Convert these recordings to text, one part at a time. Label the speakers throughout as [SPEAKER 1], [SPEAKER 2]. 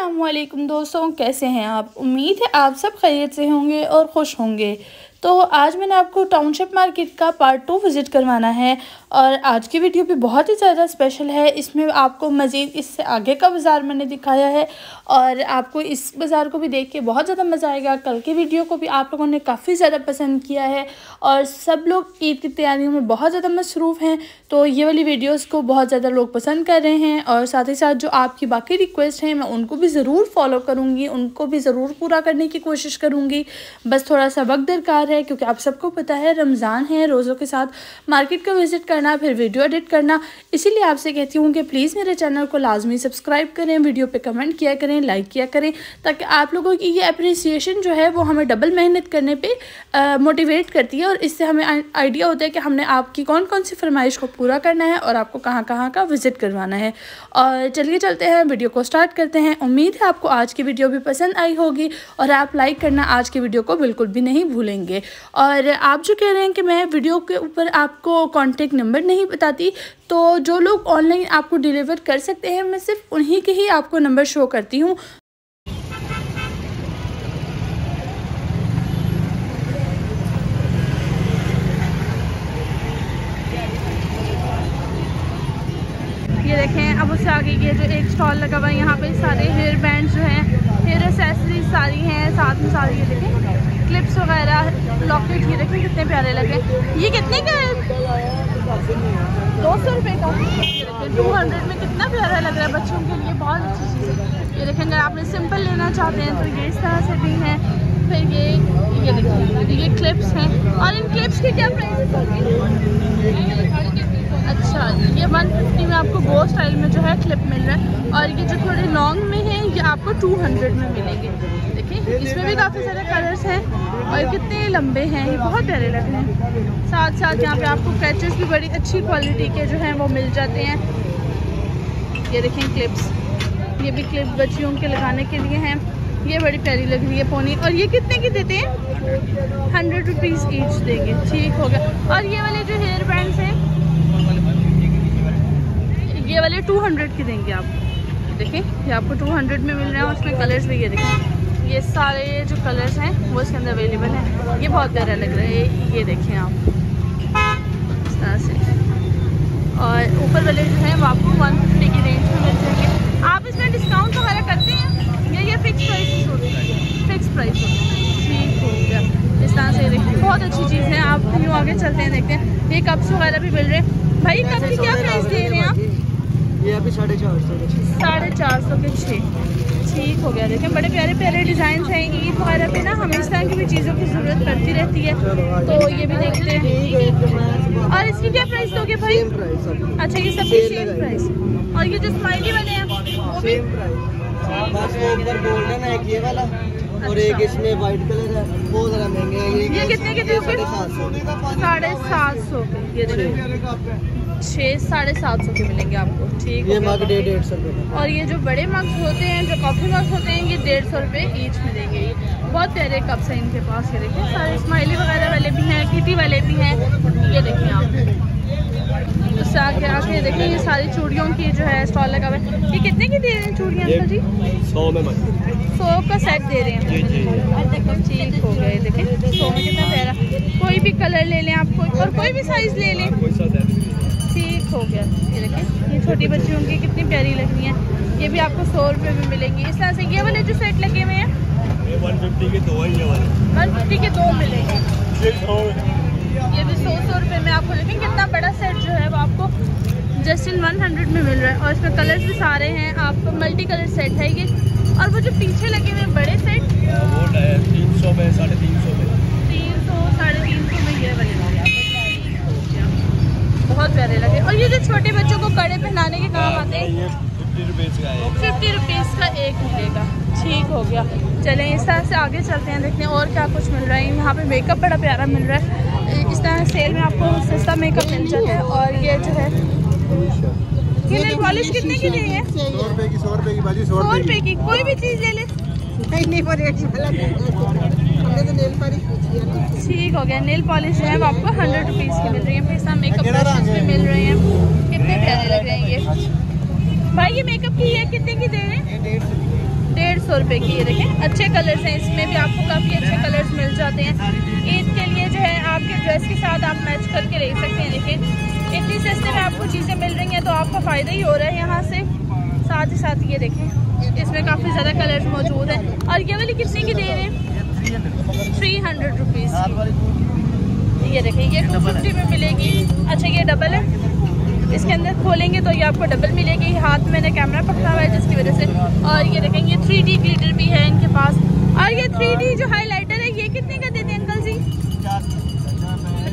[SPEAKER 1] असलम दोस्तों, कैसे हैं आप? उम्मीद है आप सब खैरियत से होंगे और खुश होंगे। तो आज मैंने आपको टाउनशिप मार्केट का पार्ट टू विज़िट करवाना है और आज की वीडियो भी बहुत ही ज़्यादा स्पेशल है। इसमें आपको मज़ीद इससे आगे का बाज़ार मैंने दिखाया है और आपको इस बाज़ार को भी देख के बहुत ज़्यादा मज़ा आएगा। कल की वीडियो को भी आप लोगों ने काफ़ी ज़्यादा पसंद किया है और सब लोग ईद की तैयारियों में बहुत ज़्यादा मसरूफ़ हैं तो ये वाली वीडियोज़ को बहुत ज़्यादा लोग पसंद कर रहे हैं और साथ ही साथ जो आपकी बाकी रिक्वेस्ट हैं, मैं उनको भी ज़रूर फॉलो करूँगी, उनको भी ज़रूर पूरा करने की कोशिश करूँगी। बस थोड़ा सा वक्त दरकार है क्योंकि आप सबको पता है रमज़ान है, रोज़ों के साथ मार्केट का विज़िट करना, फिर वीडियो एडिट करना। इसीलिए आपसे कहती हूँ कि प्लीज़ मेरे चैनल को लाजमी सब्सक्राइब करें वीडियो पे कमेंट किया करें लाइक किया करें, ताकि आप लोगों की ये अप्रिसिएशन जो है वो हमें डबल मेहनत करने पर मोटिवेट करती है। और इससे हमें आइडिया होता है कि हमने आपकी कौन कौन सी फरमाइश को पूरा करना है और आपको कहाँ कहाँ का विज़िट करवाना है। और चलिए चलते हैं वीडियो को स्टार्ट करते हैं। उम्मीद है आपको आज की वीडियो भी पसंद आई होगी और आप लाइक करना आज की वीडियो को बिल्कुल भी नहीं भूलेंगे। और आप जो कह रहे हैं कि मैं वीडियो के ऊपर आपको कॉन्टेक्ट नंबर नहीं बताती तो जो लोग ऑनलाइन आपको डिलीवर कर सकते हैं, मैं सिर्फ़ उन्हीं के ही आपको नंबर शो करती हूँ। अब उससे आगे ये जो एक स्टॉल लगा हुआ है, यहाँ पे सारे हेयर बैंड जो हैं हेयर एसेसरीज सारी हैं, साथ में सारी ये देखें क्लिप्स वगैरह लॉकेट ये देखें, कितने प्यारे लगे। ये कितने का है? दो सौ रुपये का। टू हंड्रेड में कितना प्यारा लग रहा है बच्चों के लिए, बहुत अच्छी चीज़। है ये देखें अगर आपने सिंपल लेना चाहते हैं तो ये इस तरह से भी हैं। फिर ये ये देखें ये क्लिप्स हैं। और इन क्लिप्स के क्या प्राइस अच्छा ये 150 में आपको गो स्टाइल में जो है क्लिप मिल रहा है। और ये जो थोड़े लॉन्ग में है, ये आपको 200 में मिलेंगे। देखिए इसमें भी काफ़ी सारे कलर्स हैं और कितने लंबे हैं ये बहुत प्यारे लग रहे हैं। साथ साथ यहाँ पे आपको कैचेस भी बड़ी अच्छी क्वालिटी के जो हैं वो मिल जाते हैं। ये देखें क्लिप्स ये भी क्लिप बच्चियों के लगाने के लिए हैं। ये बड़ी प्यारी लग रही है पोनी और ये कितने की देते हैं? हंड्रेड रुपीज़ ईच देंगे। ठीक हो गया। और ये वाले जो हेयर बैंड्स हैं ये वाले टू हंड्रेड के देंगे आप। देखें ये आपको 200 में मिल रहे हैं उसमें कलर्स भी ये देखें। ये सारे जो कलर्स हैं वो इसके अंदर अवेलेबल हैं। ये बहुत प्यारा लग रहा है। ये देखें आप। इस तरह से। और ऊपर वाले जो हैं वो आपको 150 की रेंज में मिल जाएँगे। आप इसमें डिस्काउंट वगैरह करते हैं? या ये फिक्स प्राइस होती है? फिक्स प्राइस होती है ठीक हो गया। इस तरह से देखिए बहुत अच्छी चीज़ है। आप यूँ आगे चलते हैं देखते हैं। ये कप्स वगैरह भी मिल रहे हैं। भाई कप की क्या प्राइस दे रहे हैं आप?
[SPEAKER 2] ये अभी साढ़े चार सौ
[SPEAKER 1] साढ़े चार सौ के छः। ठीक हो गया। देखें बड़े प्यारे प्यारे डिज़ाइन हैं ईद वगैरह पे ना हमें इस तरह की भी चीज़ों की ज़रूरत पड़ती रहती है। तो ये भी देखते हैं। और इसकी क्या प्राइस दोगे भाई? अच्छा ये सब सेम प्राइस और ये जो स्माइली वाले हैं वो भी
[SPEAKER 2] बस वो ऊपर गोल्डन है ये वाला और एक
[SPEAKER 1] अच्छा।
[SPEAKER 2] इसमें व्हाइट कलर है। वो जरा महँगे हैं।
[SPEAKER 1] ये कितने के
[SPEAKER 2] साढ़े सात सौ।
[SPEAKER 1] ये देखो। छः साढ़े सात सौ के मिलेंगे आपको ठीक
[SPEAKER 2] ये मग डेढ़ डेढ़ सौ रुपये
[SPEAKER 1] और ये जो बड़े मग्स होते हैं जो कॉफ़ी मग्स होते हैं ये डेढ़ सौ रुपये ईच मिलेंगे। ये बहुत प्यारे कप्स हैं इनके पास ये देखिए सारे स्माइली वगैरह वाले भी हैं किटी वाले भी हैं। ये देखिए आप। उससे आगे आके देखिए ये सारी चूड़ियों की जो है स्टॉल लगा हुआ है। ये कितने की दे रहे हैं चूड़ियाँ अंकल जी?
[SPEAKER 2] सौ में मग
[SPEAKER 1] सौ का सेट दे रहे हैं। ठीक हो गए देखिए सौ में कितना प्यारा। कोई भी कलर ले लें आप कोई और कोई भी साइज़ ले लें। ठीक हो गया। ये देखें ये छोटी बच्चियों की कितनी प्यारी लग रही हैं। ये भी आपको सौ रुपये में मिलेंगी। इस तरह से ये वाले जो सेट लगे हुए हैं
[SPEAKER 2] वन फिफ्टी के दो वाले।
[SPEAKER 1] वन फिफ्टी के दो मिलेंगे। ये भी सौ सौ रुपये में आपको लेकिन कितना बड़ा सेट जो है वो आपको जस्ट इन वन हंड्रेड में मिल रहा है। और इसमें कलर्स भी सारे हैं। आपको मल्टी कलर सेट है ये। और वो जो पीछे लगे हुए बड़े सेट
[SPEAKER 2] वो तीन सौ में साढ़े तीन सौ में।
[SPEAKER 1] तीन सौ साढ़े तीन सौ में ये वाले। बहुत प्यारे लगे और ये जो छोटे बच्चों को कड़े पहनाने के काम आते हैं
[SPEAKER 2] फिफ्टी रुपीज़ का है
[SPEAKER 1] एक मिलेगा। ठीक हो गया। चले इस तरह से आगे चलते हैं देखते हैं और क्या कुछ मिल रहा है। यहाँ पे मेकअप बड़ा प्यारा मिल रहा है। इस तरह सेल में आपको सस्ता मेकअप मिल जाता है। और ये जो है ये पॉलिश कितने की दी है।
[SPEAKER 2] सौ रुपये की
[SPEAKER 1] कोई भी चीज़ ले ले।
[SPEAKER 3] नहीं तो ना
[SPEAKER 1] ठीक हो गया नेल पॉलिश जो है वो आपको हंड्रेड रुपीज़ की मिल रही है। फिर मेकअप ब्रशेस भी मिल रहे हैं। कितने प्यारे लग रहे हैं ये? भाई ये मेकअप की है कितने की दे रहे हैं? डेढ़ सौ रुपये की ये देखें। अच्छे कलर्स हैं इसमें भी आपको काफ़ी अच्छे कलर्स मिल जाते हैं। ईद के लिए जो है आपके ड्रेस के साथ आप मैच करके ले सकते हैं देखें। इतनी सस्ते में आपको चीज़ें मिल रही हैं तो आपका फ़ायदा ही हो रहा है यहाँ से। साथ ही साथ ये देखें इसमें काफ़ी ज़्यादा कलर्स मौजूद हैं। और ये वाली कितने की दे रहे हैं? थ्री हंड्रेड रुपीज़ ये देखें ये टू फिफ्टी में मिलेगी। अच्छा ये डबल है। इसके अंदर खोलेंगे तो ये आपको डबल मिलेगी। हाथ में मैंने कैमरा पकड़ा हुआ है जिसकी वजह से। और ये देखेंगे थ्री डी ग्लिटर भी है इनके पास। और ये थ्री डी जो हाईलाइटर है ये कितने का देते हैं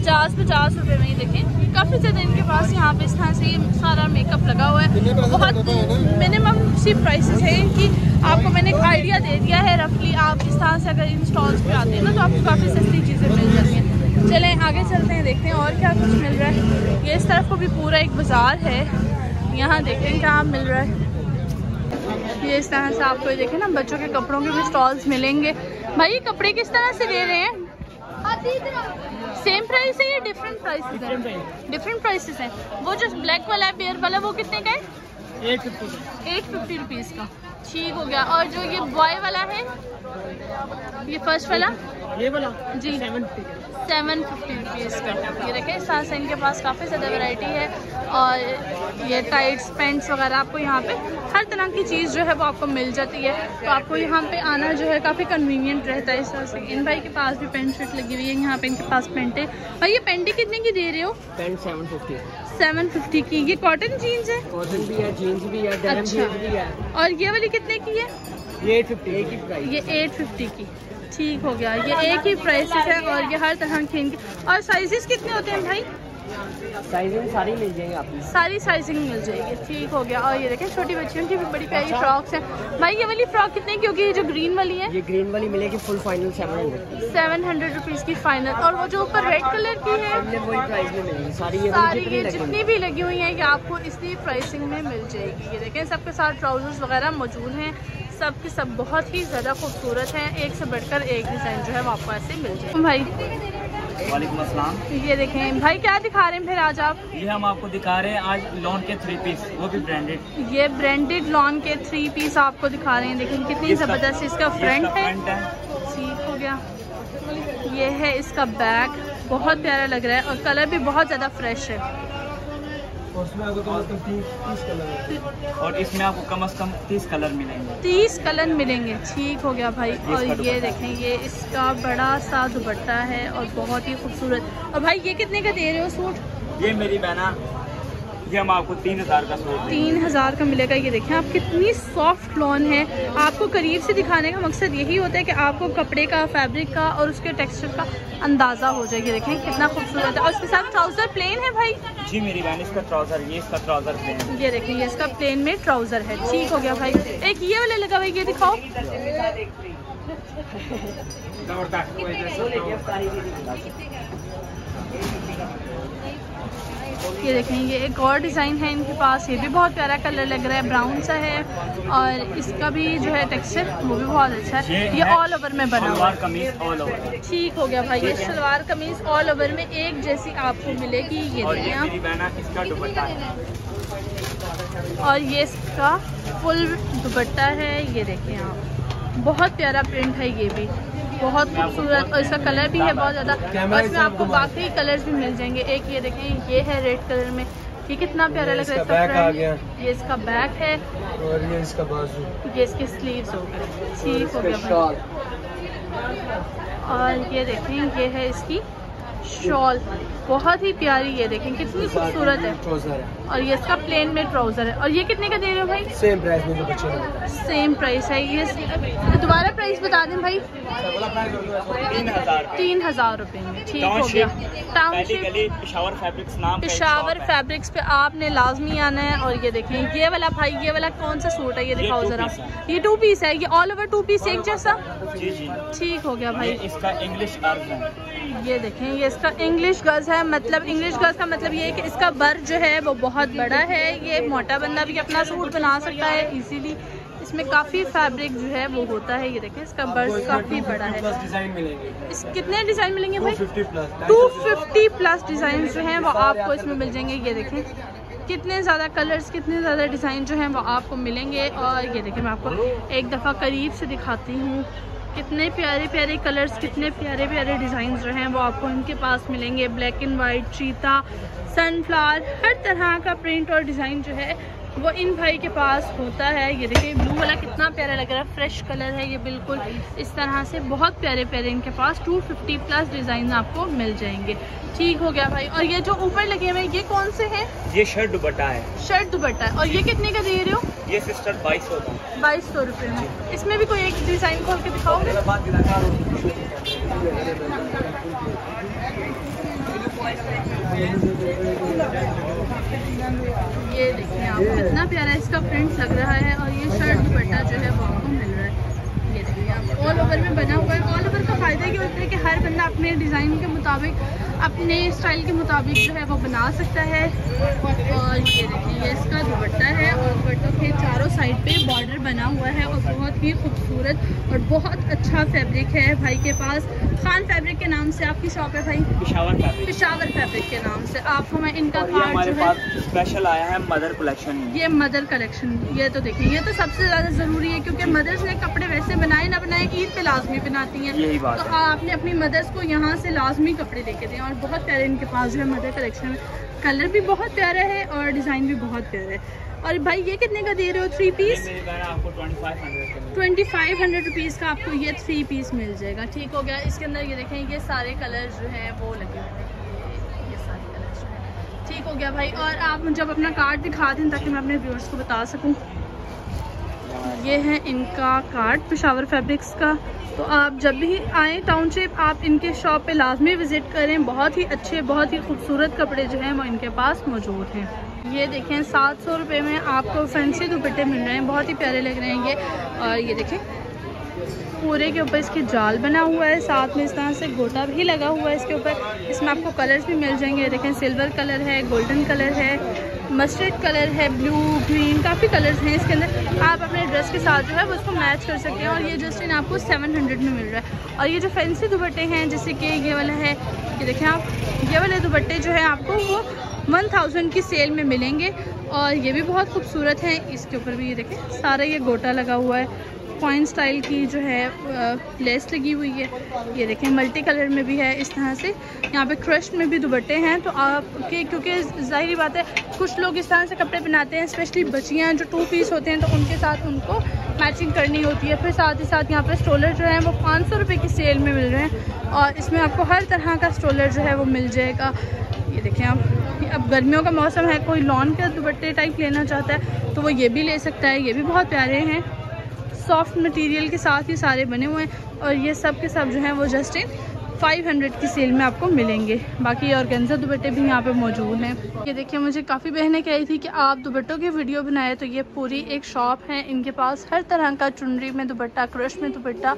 [SPEAKER 1] पचास पचास रुपए में ही देखें। काफ़ी ज़्यादा इनके पास यहाँ पे इस तरह से ये सारा मेकअप लगा हुआ है। बहुत मिनिमम सी प्राइसेस है इनकी आपको मैंने एक आइडिया दे दिया है रफली आप इस तरह से अगर इन स्टॉल्स पे आते हैं ना तो आपको काफ़ी सस्ती चीज़ें मिल जाती हैं। चलें आगे चलते हैं देखते हैं और क्या कुछ मिल रहा है। ये इस तरफ़ को भी पूरा एक बाज़ार है। यहाँ देखते हैं क्या मिल रहा है। ये इस तरह से आपको देखें ना बच्चों के कपड़ों के भी स्टॉल्स मिलेंगे। भाई कपड़े किस तरह से दे रहे हैं? सेम प्राइस है या डिफरेंट प्राइस है? डिफरेंट प्राइसेस है. वो जो ब्लैक वाला है बियर वाला वो कितने का है? Eight fifty eight fifty rupees का। ठीक हो गया। और जो ये बॉय वाला है ये फ़र्स्ट वाला? ये वाला? जी। सेवन फिफ्टी रुपीज़ का। ये देखें साथ इनके पास काफ़ी ज़्यादा वैरायटी है और ये टाइट्स पेंट्स वगैरह आपको यहाँ पे हर तरह की चीज़ जो है वो आपको मिल जाती है। तो आपको यहाँ पे आना जो है काफ़ी कन्वीनियंट रहता है इस तरह से। इन भाई के पास भी पेंट शर्ट लगी हुई है यहाँ पे इनके पास पेंट है। भाई ये पेंट कितने की दे रहे हो?
[SPEAKER 2] Pant seven fifty
[SPEAKER 1] seven fifty की। ये कॉटन जीन्स है?
[SPEAKER 2] कॉटन भी है जीन्स भी है
[SPEAKER 1] अच्छा।
[SPEAKER 2] भी है।
[SPEAKER 1] और ये वाली कितने की है?
[SPEAKER 2] ये एट फिफ्टी एक ही प्राइस
[SPEAKER 1] ये एट फिफ्टी की। ठीक हो गया। ये एक ही प्राइस है और ये हर तरह की इनकी और साइजेस कितने होते हैं भाई?
[SPEAKER 2] साइजिंग सारी मिल जाएगी आपको।
[SPEAKER 1] सारी साइजिंग मिल जाएगी। ठीक हो गया। और ये देखें छोटी बच्चियों की भी बड़ी प्यारी अच्छा। फ्रॉक्स हैं। भाई ये वाली फ्रॉक कितने की होगी? ये जो ग्रीन वाली है?
[SPEAKER 2] ये ग्रीन वाली मिलेगी full final seven hundred
[SPEAKER 1] seven hundred rupees की फाइनल और वो जो ऊपर रेड कलर की है?
[SPEAKER 2] वही प्राइस में मिलेगी सारी ये
[SPEAKER 1] सारी ये जितनी भी लगी हुई है ये आपको इसी प्राइसिंग में मिल जाएगी। ये देखें सबके साथ ट्राउजर्स वगैरह मौजूद हैं। सब के सब बहुत ही ज़्यादा खूबसूरत हैं। एक से बढ़कर एक डिज़ाइन जो है वो आपको ऐसे मिल जाए भाई।
[SPEAKER 4] वालेकुम अस्सलाम।
[SPEAKER 1] ये देखें। भाई क्या दिखा रहे हैं फिर आज आप?
[SPEAKER 4] ये हम आपको दिखा रहे हैं आज लॉन के थ्री पीस वो भी ब्रांडेड
[SPEAKER 1] ये ब्रांडेड लॉन के थ्री पीस आपको दिखा रहे हैं। देखें कितनी ज़बरदस्त इसका फ्रंट है। ठीक हो गया। ये है इसका बैक बहुत प्यारा लग रहा है और कलर भी बहुत ज़्यादा फ्रेश है।
[SPEAKER 4] और इसमें आपको कम अज कम तीस कलर मिलेंगे।
[SPEAKER 1] तीस कलर मिलेंगे ठीक हो गया भाई। और ये देखें ये इसका बड़ा सा दुपट्टा है और बहुत ही खूबसूरत। और भाई ये कितने का दे रहे हो सूट?
[SPEAKER 4] ये मेरी बहना ये हम आपको तीन हज़ार का सूट
[SPEAKER 1] तीन हज़ार का मिलेगा। ये देखें आप कितनी सॉफ्ट लॉन है। आपको करीब से दिखाने का मकसद यही होता है कि आपको कपड़े का फैब्रिक का और उसके टेक्सचर का अंदाज़ा हो जाए। ये देखें कितना खूबसूरत है। और उसके साथ ट्राउज़र प्लेन है भाई?
[SPEAKER 4] जी मेरी बहन इसका ट्राउज़र ये इसका ट्राउज़र प्लेन
[SPEAKER 1] ये देखें ये इसका प्लेन में ट्राउज़र है। ठीक हो गया भाई। एक ये वाले लगा भाई ये दिखाओ। ये देखें ये एक और डिज़ाइन है इनके पास। ये भी बहुत प्यारा कलर लग रहा है ब्राउन सा है और इसका भी जो है टेक्सचर वो भी बहुत अच्छा है। ये ऑल ओवर में बना हुआ है। ठीक हो गया भाई ये सलवार कमीज ऑल ओवर में एक जैसी आपको मिलेगी ये देखिए और ये इसका फुल दुपट्टा है ये देखें आप। बहुत प्यारा प्रिंट है ये भी। बहुत खूबसूरत और इसका कलर भी है बहुत ज़्यादा। और इसमें आपको बाकी कलर्स भी मिल जाएँगे। एक ये देखें ये है रेड कलर में। ये कितना प्यारा लग रहा है इसका गया। ये इसका बैक है।
[SPEAKER 2] और ये इसका बाजू।
[SPEAKER 1] ये इसके स्लीव्स हो गए। ठीक हो गया और ये देखें ये है इसकी शॉल बहुत ही प्यारी ये देखें कितनी खूबसूरत है।
[SPEAKER 2] ट्राउज़र है।
[SPEAKER 1] और ये इसका प्लेन में ट्राउज़र है। और ये कितने का दे रहे हो भाई?
[SPEAKER 2] सेम प्राइस में बच्चे है।
[SPEAKER 1] सेम प्राइस है। ये दोबारा प्राइस बता दें भाई।
[SPEAKER 4] तीन हज़ार
[SPEAKER 1] तीन हज़ार रुपए में। ठीक हो गया। टाउनशिप
[SPEAKER 4] पिशावर फैब्रिक्स
[SPEAKER 1] पे आपने लाजमी आना है। और ये देखें ये वाला भाई ये वाला कौन सा सूट है? ये दिखाओ जरा। ये टू पीस है। ये ऑल ओवर टू पीस एक जैसा?
[SPEAKER 4] जी जी।
[SPEAKER 1] ठीक हो गया भाई।
[SPEAKER 4] इसका इंग्लिश अर्ज़ है।
[SPEAKER 1] ये देखें ये इसका इंग्लिश गर्ल्स है मतलब इंग्लिश गर्ल्स का मतलब ये है कि इसका बर जो है वो बहुत बड़ा है। ये मोटा बंदा भी अपना सूट बना सकता है इजीली इसमें काफ़ी फैब्रिक जो है वो होता है ये देखें इसका बर्स काफ़ी बड़ा है। इस कितने डिज़ाइन मिलेंगे भाई? टू फिफ्टी प्लस डिज़ाइन जो हैं वो आपको इसमें मिल जाएँगे ये देखें। कितने ज़्यादा कलर्स कितने ज़्यादा डिज़ाइन जो हैं वो आपको मिलेंगे। और ये देखिए मैं आपको एक दफ़ा करीब से दिखाती हूँ। कितने प्यारे प्यारे कलर्स, कितने प्यारे प्यारे डिज़ाइन जो हैं, वो आपको इनके पास मिलेंगे। Black and white cheetah, sunflower, हर तरह का प्रिंट और डिज़ाइन जो है वो इन भाई के पास होता है। ये देखिए ब्लू वाला कितना प्यारा लग रहा है। फ्रेश कलर है ये बिल्कुल। इस तरह से बहुत प्यारे प्यारे इनके पास 250 प्लस डिज़ाइन आपको मिल जाएँगे। ठीक हो गया भाई। और ये जो ऊपर लगे हुए ये कौन से हैं?
[SPEAKER 4] ये शर्ट दुपट्टा है।
[SPEAKER 1] शर्ट दुपट्टा है। और ये कितने का दे रहे हो?
[SPEAKER 4] ये सिस्टर बाईस सौ का।
[SPEAKER 1] बाईस सौ रुपये में। इसमें भी कोई एक डिज़ाइन खोल के दिखाओगे? ये देखिए आप कितना प्यारा इसका प्रिंट लग रहा है और ये शर्ट दुपट्टा जो है वो आपको मिल रहा है। ऑल ओवर में बना हुआ है। ऑल ओवर का फ़ायदा ये होता है कि हर बंदा अपने डिज़ाइन के मुताबिक अपने स्टाइल के मुताबिक जो है वो बना सकता है। और ये देखिए ये इसका दुपट्टा है और दुपट्टों के चारों साइड पे बॉर्डर बना हुआ है और बहुत ही खूबसूरत और बहुत अच्छा फैब्रिक है भाई के पास। खान फैब्रिक के नाम से आपकी शॉप है भाई?
[SPEAKER 4] पिशावर फैब्रिक
[SPEAKER 1] पिशावर फैब्रिक के नाम से। आप हमें इनका कार्ड जो है
[SPEAKER 4] स्पेशल आया है मदर कलेक्शन
[SPEAKER 1] ये मदर कलेक्शन ये तो देखिए ये तो सबसे ज़्यादा ज़रूरी है क्योंकि मदर्स ने कपड़े वैसे बनाए ना बनाए ईद पे लाजमी बनाती हैं।
[SPEAKER 4] यही बात
[SPEAKER 1] तो
[SPEAKER 4] है।
[SPEAKER 1] आपने अपनी मदर्स को यहाँ से लाजमी कपड़े लेके दें और बहुत प्यारे इनके पास जो है मदर कलेक्शन। में कलर भी बहुत प्यारा है और डिज़ाइन भी बहुत प्यारा है। और भाई ये कितने का दे रहे हो? Three piece
[SPEAKER 4] twenty five hundred
[SPEAKER 1] rupees का आपको ये थ्री पीस मिल जाएगा। ठीक हो गया। इसके अंदर ये देखें ये सारे कलर जो हैं वो लगे हुए हैं। ये- सारे कलर जो हैं। ठीक हो गया भाई। और आप मुझे अपना कार्ड दिखा दें ताकि मैं अपने व्यूअर्स को बता सकूँ। ये है इनका कार्ड पिशावर फैब्रिक्स का। तो आप जब भी आएँ टाउनशिप आप इनके शॉप पे लाजमी विज़िट करें। बहुत ही अच्छे, बहुत ही खूबसूरत कपड़े जो हैं, वो इनके पास मौजूद हैं। ये देखें, सात सौ रुपये में आपको फैंसी दुपट्टे मिल रहे हैं। बहुत ही प्यारे लग रहे हैं ये। और ये देखें, पूरे के ऊपर इसके जाल बना हुआ है। साथ में इस तरह से गोटा भी लगा हुआ है इसके ऊपर। इसमें आपको कलर्स भी मिल जाएँगे। देखें सिल्वर कलर है गोल्डन कलर है। मस्टर्ड कलर है, ब्लू, ग्रीन, काफ़ी कलर्स हैं इसके अंदर। आप अपने ड्रेस के साथ जो है उसको मैच कर सकते हैं। और ये जस्ट इन आपको 700 में मिल रहा है। और ये जो फैंसी दुपट्टे हैं, जैसे कि ये वाला है, ये देखें आप, ये वाले दुपट्टे जो है आपको वो 1000 की सेल में मिलेंगे। और ये भी बहुत खूबसूरत हैं। इसके ऊपर भी ये देखें, सारा ये गोटा लगा हुआ है। कॉइन स्टाइल की जो है लेस लगी हुई है। ये देखें मल्टी कलर में भी है इस तरह से। यहाँ पे क्रश में भी दुपट्टे हैं तो आपके, क्योंकि ज़ाहिर बात है, कुछ लोग इस तरह से कपड़े पहनाते हैं स्पेशली बच्चियाँ जो टू पीस होते हैं तो उनके साथ उनको मैचिंग करनी होती है। फिर साथ ही साथ यहाँ पर स्टोलर जो है, वो पाँच सौ रुपये की सेल में मिल रहे हैं, और इसमें आपको हर तरह का स्टोलर जो है, वो मिल जाएगा। ये देखें आप अब गर्मियों का मौसम है, कोई लॉन के दुपट्टे टाइप लेना चाहता है तो वो ये भी ले सकता है, ये भी बहुत प्यारे हैं। सॉफ्ट मटेरियल के साथ ये सारे बने हुए हैं और ये सब के सब जो हैं वो जस्ट इन 500 की सेल में आपको मिलेंगे। बाकी और ऑर्गेन्जा दुपट्टे भी यहाँ पे मौजूद हैं। ये देखिए, मुझे काफ़ी बहनें कही थी कि आप दुपट्टों की वीडियो बनाए तो ये पूरी एक शॉप है। इनके पास हर तरह का चुनरी में दुपट्टा क्रश में दुपट्टा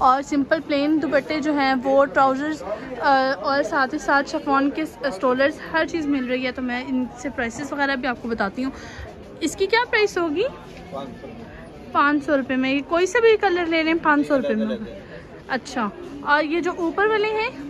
[SPEAKER 1] और सिंपल प्लेन दुपट्टे जो हैं, वो ट्राउज़र्स और साथ ही साथ शफॉन के स्टोलर्स हर चीज़ मिल रही है। तो मैं इनसे प्राइसेस वगैरह भी आपको बताती हूँ। इसकी क्या प्राइस होगी? पाँच सौ रुपये में। ये कोई सा भी कलर ले रहे हैं पाँच सौ रुपये में। अच्छा और ये जो ऊपर वाले हैं?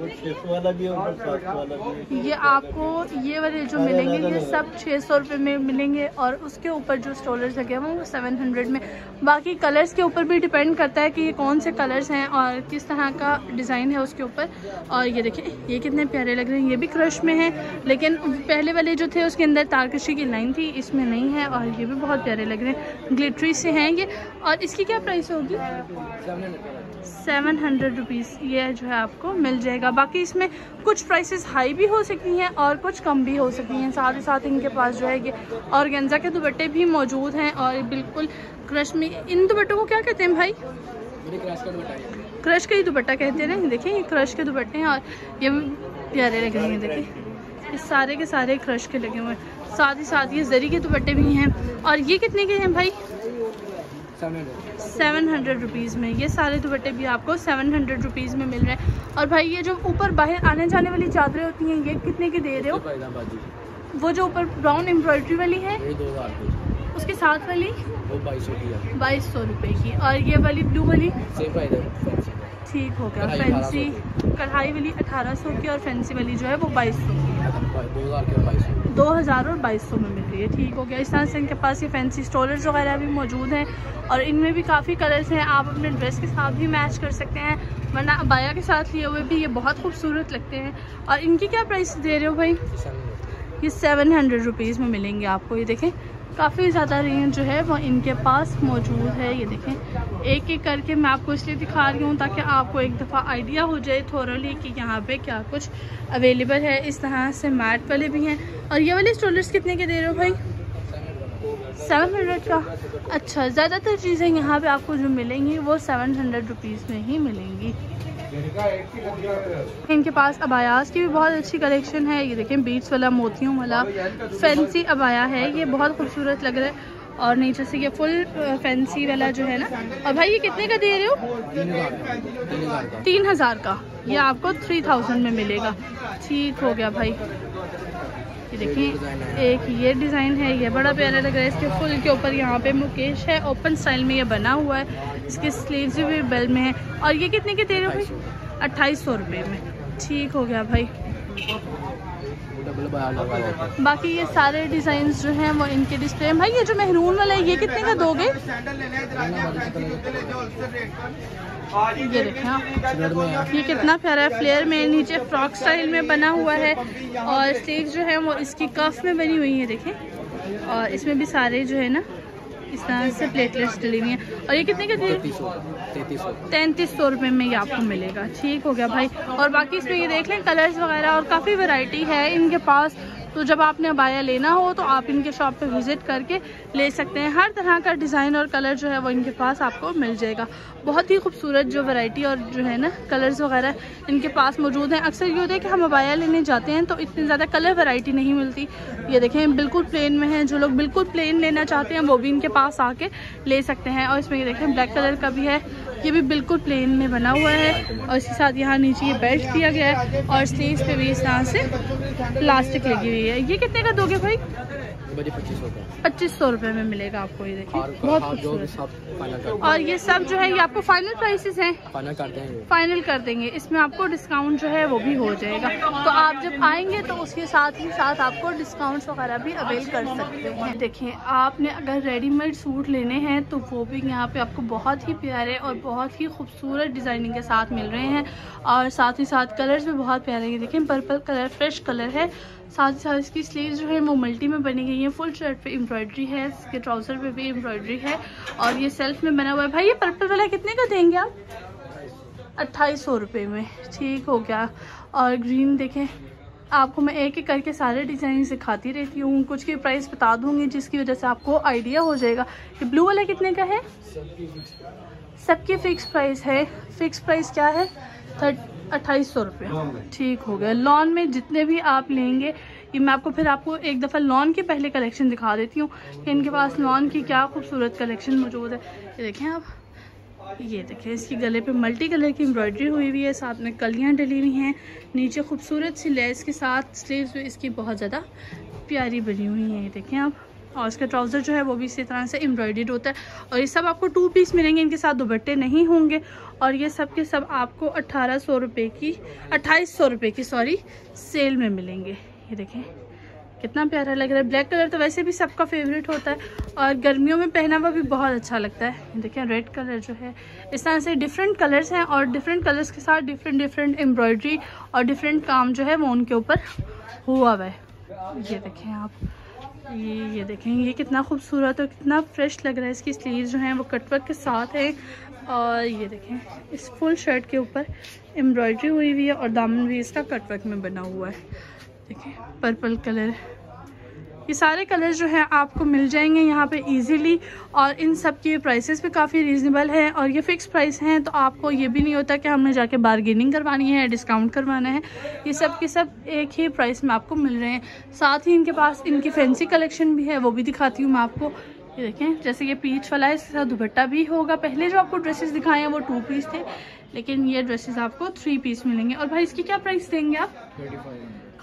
[SPEAKER 2] वाला भी है ऊपर सात सौ वाला भी है।
[SPEAKER 1] ये आपको ये वाले जो मिलेंगे ये सब छः सौ रुपये में मिलेंगे और उसके ऊपर जो स्टोलर्स लगे हुए हैं वो सेवन हंड्रेड में। बाकी कलर्स के ऊपर भी डिपेंड करता है कि ये कौन से कलर्स हैं और किस तरह का डिज़ाइन है उसके ऊपर। और ये देखिए ये कितने प्यारे लग रहे हैं ये भी क्रश में है। लेकिन पहले वाले जो थे उसके अंदर तारकशी की लाइन थी इसमें नहीं है और ये भी बहुत प्यारे लग रहे हैं। ग्लिटरी से हैं ये। और इसकी क्या प्राइस होगी? सेवन हंड्रेड रुपीज़ ये जो है आपको मिल जाएगा। बाकी इसमें कुछ प्राइसेस हाई भी हो सकती हैं और कुछ कम भी हो सकती हैं। साथ ही साथ इनके पास जो है ये ऑर्गेन्जा के दुपट्टे भी मौजूद हैं और बिल्कुल क्रश में इन दुपट्टों को क्या कहते हैं भाई? क्रश का ही। दुपट्टा कहते हैं देखिए ये क्रश के दुपट्टे हैं और ये प्यारे लग रहे हैं देखिए। ये सारे के सारे क्रश के लगे हुए हैं। साथ ही साथ ये जरी के दुपट्टे भी हैं। और ये कितने के हैं भाई? सेवन हंड्रेड रुपीज़ में। ये सारे दुपट्टे भी आपको सेवन हंड्रेड रुपीज़ में मिल रहे हैं। और भाई ये जो ऊपर बाहर आने जाने वाली चादरें होती हैं ये कितने की दे रहे हो? वो जो ऊपर ब्राउन एम्ब्रॉयडरी वाली है उसके साथ वाली? बाईस सौ रुपये की। और ये वाली ब्लू वाली? ठीक हो गया। फैंसी कढ़ाई वाली अठारह सौ की और फैंसी वाली जो है वो बाईस सौ की।
[SPEAKER 2] दो हज़ार
[SPEAKER 1] और बाईस सौ में मिल रही है। ठीक हो गया। इस तरह से इनके पास ये फैंसी स्टोलर्स वगैरह भी मौजूद हैं और इनमें भी काफ़ी कलर्स हैं। आप अपने ड्रेस के साथ भी मैच कर सकते हैं। वरना अबाया के साथ लिए हुए भी ये बहुत खूबसूरत लगते हैं। और इनकी क्या प्राइस दे रहे हो भाई? ये सेवन हंड्रेड रुपीज़ में मिलेंगे आपको। ये देखें काफ़ी ज़्यादा रेंज जो है वो इनके पास मौजूद है, ये देखें। एक एक करके मैं आपको इसलिए दिखा रही हूँ ताकि आपको एक दफ़ा आइडिया हो जाए थोरली कि यहाँ पे क्या कुछ अवेलेबल है। इस तरह से मैट वाले भी हैं। और ये वाले स्टोलर्स कितने के दे रहे हो भाई? सेवन हंड्रेड का? अच्छा ज़्यादातर चीज़ें यहाँ पे आपको जो मिलेंगी वो सेवन हंड्रेड रुपीज़ में ही मिलेंगी। इनके पास अबायास की भी बहुत अच्छी कलेक्शन है। ये देखें बीट्स वाला, मोतियों वाला फैंसी अबाया है। ये बहुत खूबसूरत लग रहा है। और नीचे से ये फुल फैंसी वाला जो है ना। और भाई, ये कितने का दे रहे हो? तीन हज़ार का। ये आपको थ्री थाउज़ेंड में मिलेगा। ठीक हो गया भाई। ये देखिए, एक ये डिज़ाइन है, ये बड़ा प्यारा लग रहा है, इसके फुल के ऊपर यहाँ पे मुकेश है, ओपन स्टाइल में ये बना हुआ है, इसके स्लीव्स भी बेल में है। और ये कितने के दे रहे हो अट्ठाईस सौ रुपये में। ठीक हो गया भाई। बाकी ये सारे डिज़ाइन जो हैं, वो इनके डिस्प्ले में भाई, ये जो मेहरून वाला है, ये कितने का दोगे? ये देखें आप ये कितना प्यारा है। फ्लेयर में नीचे फ्रॉक स्टाइल में बना हुआ है और स्लीव जो है वो इसकी कफ में बनी हुई है, देखें। और इसमें भी सारे जो है ना, इस तरह से प्लेटलेट्स डली हुई हैं। और ये कितने का तैंतीस सौ रुपये में ये आपको मिलेगा। ठीक हो गया भाई। और बाकी इसमें ये देख लें कलर्स वगैरह और काफ़ी वैरायटी है इनके पास। तो जब आपने अबाया लेना हो तो आप इनके शॉप पे विज़िट करके ले सकते हैं। हर तरह का डिज़ाइन और कलर जो है वो इनके पास आपको मिल जाएगा। बहुत ही खूबसूरत जो वैरायटी और जो है ना, कलर्स वगैरह इनके पास मौजूद हैं। अक्सर ये होता है कि हम अबाया लेने जाते हैं तो इतनी ज़्यादा कलर वैरायटी नहीं मिलती। ये देखें, बिल्कुल प्लेन में है। जो लोग बिल्कुल प्लेन लेना चाहते हैं, वो भी इनके पास आके ले सकते हैं। और इसमें ये देखें, ब्लैक कलर का भी है। ये भी बिल्कुल प्लेन में बना हुआ है। और इसके साथ यहाँ नीचे ये बेल्ट दिया गया है। और स्लीव्स पे भी इस तरह से प्लास्टिक लगी हुई है। ये कितने का दोगे भाई? पच्चीस सौ रुपये में मिलेगा आपको ये देखिए। बहुत खूबसूरत। और ये सब जो है ये आपको फाइनल प्राइसेस हैं?
[SPEAKER 2] फाइनल करते हैं
[SPEAKER 1] फाइनल कर देंगे। इसमें आपको डिस्काउंट जो है वो भी हो जाएगा। तो आप जब आएँगे तो उसके साथ ही साथ आपको डिस्काउंट्स वगैरह भी अवेल कर सकते हैं। देखिए आपने अगर रेडीमेड सूट लेने हैं तो वो भी यहाँ पे आपको बहुत ही प्यारे और बहुत ही खूबसूरत डिज़ाइनिंग के साथ मिल रहे हैं। और साथ ही साथ कलर्स भी बहुत प्यारे हैं। देखें पर्पल कलर फ्रेश कलर है। साथ ही साथ इसकी स्लीव्स जो है वो मल्टी में बनी गई है। फुल शर्ट पे एम्ब्रॉयडरी है इसके ट्राउज़र पे भी एम्ब्रॉयडरी है। और ये सेल्फ में बना हुआ है। भाई ये पर्पल वाला कितने का देंगे आप? अट्ठाईस सौ रुपये में। ठीक हो गया। और ग्रीन देखें आपको मैं एक एक करके सारे डिज़ाइन सिखाती रहती हूँ। कुछ की प्राइस बता दूँगी जिसकी वजह से आपको आइडिया हो जाएगा। कि ब्लू वाला कितने का है? सबकी फ़िक्स प्राइस है। फ़िक्स प्राइस क्या है? थर्ट अट्ठाईस सौ रुपये। ठीक हो गया। लॉन में जितने भी आप लेंगे ये मैं आपको फिर आपको एक दफ़ा लॉन की पहले कलेक्शन दिखा देती हूँ कि इनके पास लॉन की क्या खूबसूरत कलेक्शन मौजूद है। ये देखें आप। ये देखें इसकी गले पे मल्टी कलर की एम्ब्रॉयडरी हुई हुई है साथ में कलियाँ डली हुई हैं। नीचे खूबसूरत सी लेस के साथ स्लीव्स भी इसकी बहुत ज़्यादा प्यारी बनी हुई हैं। ये देखें आप। और इसका ट्राउज़र जो है वो भी इसी तरह से एम्ब्रॉयड होता है। और ये सब आपको टू पीस मिलेंगे, इनके साथ दुबट्टे नहीं होंगे। और ये सब के सब आपको अट्ठारह सौ रुपये की, अट्ठाईस सौ रुपये की सॉरी सेल में मिलेंगे। ये देखें, कितना प्यारा लग रहा है। ब्लैक कलर तो वैसे भी सबका फेवरेट होता है। और गर्मियों में पहना हुआ भी बहुत अच्छा लगता है। देखिए रेड कलर जो है, इस तरह से डिफरेंट कलर्स हैं और डिफरेंट कलर्स के साथ डिफरेंट डिफरेंट एम्ब्रॉयड्री और डिफरेंट काम जो है वो उनके ऊपर हुआ हुआ है। ये देखें आप। ये ये देखें, ये कितना खूबसूरत और कितना फ्रेश लग रहा है। इसकी स्लीव जो हैं वो कटवर्क के साथ है और ये देखें, इस फुल शर्ट के ऊपर एम्ब्रॉयडरी हुई हुई है और दामन भी इसका कटवर्क में बना हुआ है। देखें पर्पल कलर ये सारे कलर जो हैं आपको मिल जाएँगे यहाँ पे इजीली और इन सब के प्राइसेस भी काफ़ी रीज़नेबल हैं और ये फ़िक्स प्राइस हैं तो आपको ये भी नहीं होता कि हमने जाके बारगेनिंग करवानी है डिस्काउंट करवाना है। ये सब के सब एक ही प्राइस में आपको मिल रहे हैं। साथ ही इनके पास इनकी फैंसी कलेक्शन भी है, वो भी दिखाती हूँ मैं आपको। ये देखें, जैसे ये पीच वाला है, इसके साथ दुपट्टा भी होगा। पहले जो आपको ड्रेसेस दिखाए हैं, वो टू पीस थे, लेकिन ये ड्रेसेस आपको थ्री पीस मिलेंगे। और भाई, इसकी क्या प्राइस देंगे आप?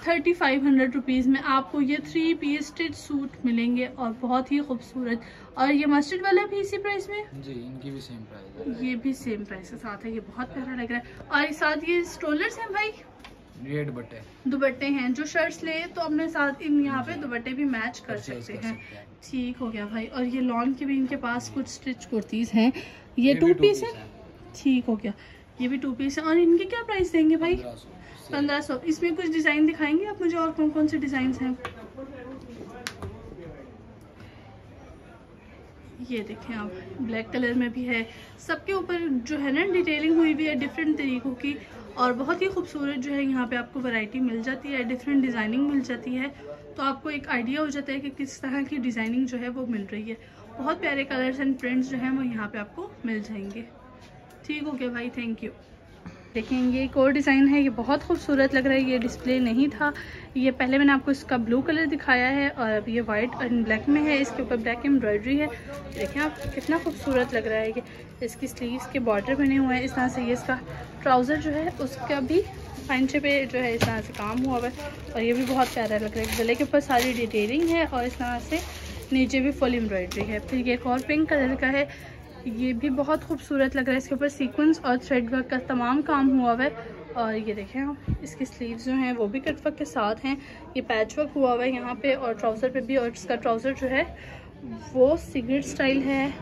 [SPEAKER 1] थर्टी फाइव हंड्रेड रुपीज़ में आपको ये थ्री पीस स्टिच सूट मिलेंगे और बहुत ही खूबसूरत। और ये मस्टर्ड वाला भी इसी प्राइस में?
[SPEAKER 2] जी इनकी भी सेम प्राइस
[SPEAKER 1] ये भी सेम प्राइस के साथ है ये बहुत प्यारा लग रहा है। और साथ ये स्ट्रोलर्स हैं भाई?
[SPEAKER 5] ये दुपट्टे
[SPEAKER 1] दुपट्टे हैं जो शर्ट्स ले तो अपने साथ इन यहाँ पे दुपट्टे भी मैच कर सकते
[SPEAKER 5] कर
[SPEAKER 1] हैं।
[SPEAKER 5] सकते हैं।
[SPEAKER 1] ठीक हो गया भाई। और ये लॉन के भी इनके पास कुछ स्टिच कुर्तीज़ हैं। ये टू पीस है? ठीक हो गया। ये भी टू पीस है। और इनके क्या प्राइस देंगे भाई?
[SPEAKER 5] 1500
[SPEAKER 1] पंद्रह सौ। इसमें कुछ डिज़ाइन दिखाएँगे आप मुझे और कौन कौन से डिज़ाइन हैं? ये देखें आप ब्लैक कलर में भी है। सबके ऊपर जो है ना डिटेलिंग हुई हुई है डिफरेंट तरीक़ों की और बहुत ही खूबसूरत जो है यहाँ पे आपको वैरायटी मिल जाती है डिफरेंट डिज़ाइनिंग मिल जाती है। तो आपको एक आइडिया हो जाता है कि किस तरह की डिज़ाइनिंग जो है वो मिल रही है। बहुत प्यारे कलर्स एंड प्रिंट्स जो हैं वो यहाँ पे आपको मिल जाएँगे। ठीक गया भाई थैंक यू देखेंगे। एक और डिज़ाइन है, ये बहुत खूबसूरत लग रहा है, ये डिस्प्ले नहीं था। ये पहले मैंने आपको इसका ब्लू कलर दिखाया है और अब ये वाइट एंड ब्लैक में है, इसके ऊपर ब्लैक एम्ब्रॉयडरी है। देखें आप, कितना खूबसूरत लग रहा है ये। इसकी स्लीव्स के बॉर्डर बने हुए हैं, इस तरह से ये इसका ट्राउज़र जो है, उसका भी पैंचे पे जो है, इस तरह से काम हुआ हुआ है। और ये भी बहुत प्यारा लग रहा है। गले के ऊपर सारी डिटेलिंग है और इस तरह से नीचे भी फुल एम्ब्रॉयडरी है। फिर ये एक और पिंक कलर का है ये भी बहुत खूबसूरत लग रहा है। इसके ऊपर सीक्वेंस और थ्रेड वर्क का तमाम काम हुआ हुआ है। और ये देखें आप, इसके स्लीव्स जो हैं, वो भी कट वर्क के साथ हैं। ये पैच वर्क हुआ हुआ है यहाँ पे और ट्राउज़र पे भी और इसका ट्राउज़र जो है, वो सिगरेट स्टाइल है।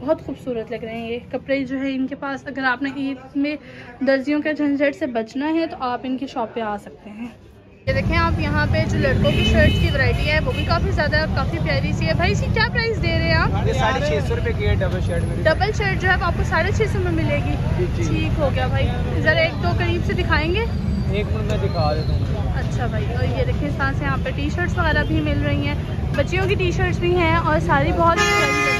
[SPEAKER 1] बहुत खूबसूरत लग रहे हैं ये कपड़े जो है इनके पास। अगर आपने ईद में दर्जियों के झंझट से बचना है तो आप इनकी शॉप पे आ सकते हैं। ये देखें आप यहाँ पे जो लड़कों की शर्ट्स की वैरायटी है वो भी काफ़ी ज़्यादा काफ़ी प्यारी सी है। भाई इसकी क्या प्राइस दे रहे हैं आप?
[SPEAKER 5] ये साढ़े छः सौ रुपये की है डबल शर्ट
[SPEAKER 1] डबल शर्ट जो है वो आपको साढ़े छः सौ में मिलेगी। ठीक हो गया भाई। ज़रा एक दो करीब से दिखाएँगे?
[SPEAKER 5] एक मिनट में दिखा देता हूँ।
[SPEAKER 1] अच्छा भाई और ये देखिए इस तरह से यहाँ पे टी शर्ट्स वगैरह भी मिल रही हैं। बच्चियों की टी शर्ट्स भी हैं और सारी बहुत प्यारी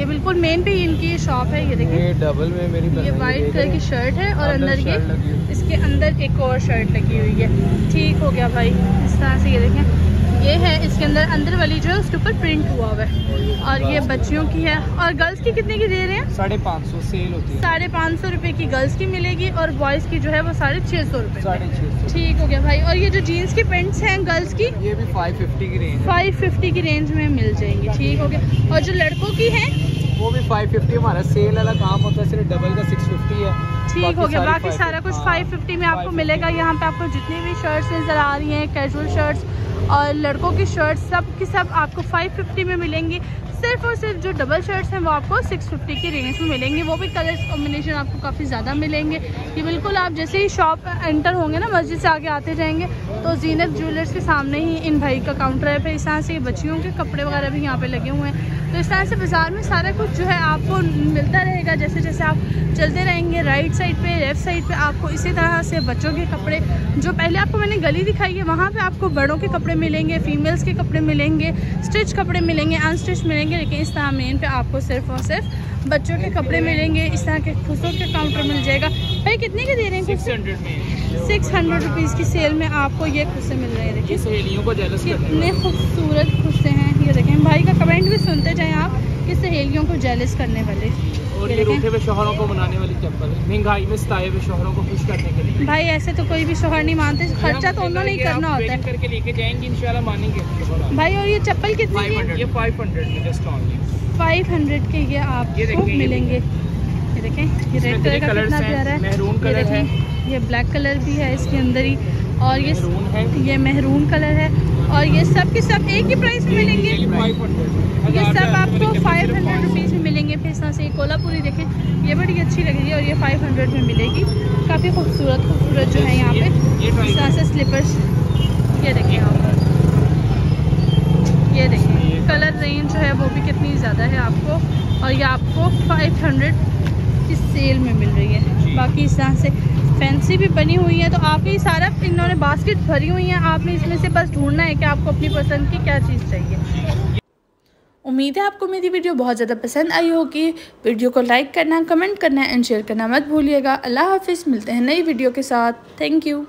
[SPEAKER 1] ये बिल्कुल मेन पे इनकी शॉप है ये देखिए।
[SPEAKER 5] ये डबल में मेरी
[SPEAKER 1] ये वाइट कलर की शर्ट है और
[SPEAKER 5] अंदर
[SPEAKER 1] ये। इसके अंदर एक और शर्ट लगी हुई है। ठीक हो गया भाई इस तरह से ये देखें। ये है इसके अंदर अंदर वाली जो है उसके ऊपर प्रिंट हुआ हुआ है। और ये बच्चियों की है। और गर्ल्स की कितने की दे रहे हैं?
[SPEAKER 5] साढ़े पाँच सौ सेल होती है।
[SPEAKER 1] साढ़े पाँच सौ रुपये की गर्ल्स की मिलेगी और बॉयज़ की जो है वो साढ़े छः सौ रुपये
[SPEAKER 5] साढ़े छः
[SPEAKER 1] ठीक हो गया भाई। और ये जो जीन्स की पेंट्स हैं गर्ल्स की
[SPEAKER 5] ये भी फाइव फिफ्टी की रेंज है।
[SPEAKER 1] फाइव फिफ्टी की रेंज में मिल जाएँगी। ठीक हो गया। और जो लड़कों की है?
[SPEAKER 5] वो भी फाइव फिफ्टी हमारा सेल वाला काम होता है सिर्फ़ डबल का सिक्स फिफ्टी है।
[SPEAKER 1] ठीक हो गया। बाकी सारा कुछ
[SPEAKER 5] हाँ,
[SPEAKER 1] 550 में आपको मिलेगा। यहाँ पे आपको जितनी भी शर्ट्स नज़र आ रही हैं कैजुअल शर्ट्स और लड़कों की शर्ट्स सब की सब आपको 550 में मिलेंगी। सिर्फ़ और सिर्फ़ जो डबल शर्ट्स हैं वो आपको 650 की रेंज में मिलेंगी। वो भी कलर्स कॉम्बिनेशन आपको काफ़ी ज़्यादा मिलेंगे। ये बिल्कुल आप जैसे ही शॉप एंटर होंगे ना, मस्जिद से आगे आते जाएँगे तो जीनत ज्वेलर्स के सामने ही इन भाई का काउंटर है। फिर इस तरह से बच्चियों के कपड़े वगैरह भी यहाँ पे लगे हुए हैं। तो इस तरह से बाज़ार में सारा कुछ जो है आपको मिलता रहेगा। जैसे जैसे आप चलते रहेंगे राइट साइड पे लेफ़्ट साइड पे, आपको इसी तरह से बच्चों के कपड़े, जो पहले आपको मैंने गली दिखाई है, वहाँ पे आपको बड़ों के कपड़े मिलेंगे फीमेल्स के कपड़े मिलेंगे स्टिच कपड़े मिलेंगे अनस्टिच मिलेंगे लेकिन इस तरह मेन पे आपको सिर्फ़ और सिर्फ़ बच्चों के कपड़े मिलेंगे इस तरह के खुशों के काउंटर मिल जाएगा। भाई कितने के दे रहे हैं
[SPEAKER 5] सिक्स हंड्रेड
[SPEAKER 1] रुपीज़ की सेल में आपको ये खुशे मिल रहे हैं देखिए।
[SPEAKER 5] सहेलियों को जेलस करने
[SPEAKER 1] कितने खूबसूरत खुशे हैं ये देखें। भाई का कमेंट भी सुनते जाएँ आप कि सहेलियों को जेलस करने वाले।
[SPEAKER 5] और
[SPEAKER 1] ये
[SPEAKER 5] रूठे हुए शोहरों को मनाने वाली चप्पल है महँगाई में सताए हुए शोहरों को खुश करने के लिए।
[SPEAKER 1] भाई ऐसे तो कोई भी शोहर नहीं मानते खर्चा तो उन्होंने ही करना होता है।
[SPEAKER 5] करके लेके जाएँगे इंशाल्लाह मानेंगे।
[SPEAKER 1] भाई और ये चप्पल कितनी की है?
[SPEAKER 5] ये फाइव हंड्रेड में जस्ट ऑनली
[SPEAKER 1] फाइव हंड्रेड के ये आपको मिलेंगे। ये देखें ये रेड कलर का कितना प्यारा है।
[SPEAKER 5] महरून
[SPEAKER 1] ये
[SPEAKER 5] कलर है।
[SPEAKER 1] ये ब्लैक कलर भी है इसके अंदर ही और ये ये महरून कलर है। और ये सब के सब एक ही प्राइस में मिलेंगे। ये सब आपको फाइव हंड्रेड रुपीज़ में मिलेंगे। फिर इस तरह से ये कोलापुरी देखें ये बड़ी अच्छी लग रही है और ये फाइव हंड्रेड में मिलेगी। काफ़ी खूबसूरत खूबसूरत जो है यहाँ पे। इस तरह से स्लीपर्स ये देखें आप ये देखें। कलर रेंज जो है वो भी कितनी ज़्यादा है आपको। और ये आपको फाइव हंड्रेड की सेल में मिल रही है। बाकी इस तरह से फैंसी भी बनी हुई है तो आपके सारा इन्होंने बास्केट भरी हुई है। आपने इसमें से बस ढूंढना है कि आपको अपनी पसंद की क्या चीज़ चाहिए। उम्मीद है आपको मेरी वीडियो बहुत ज़्यादा पसंद आई होगी। वीडियो को लाइक करना, कमेंट करना एंड शेयर करना मत भूलिएगा। अल्लाह हाफिज़, मिलते हैं नई वीडियो के साथ। Thank you.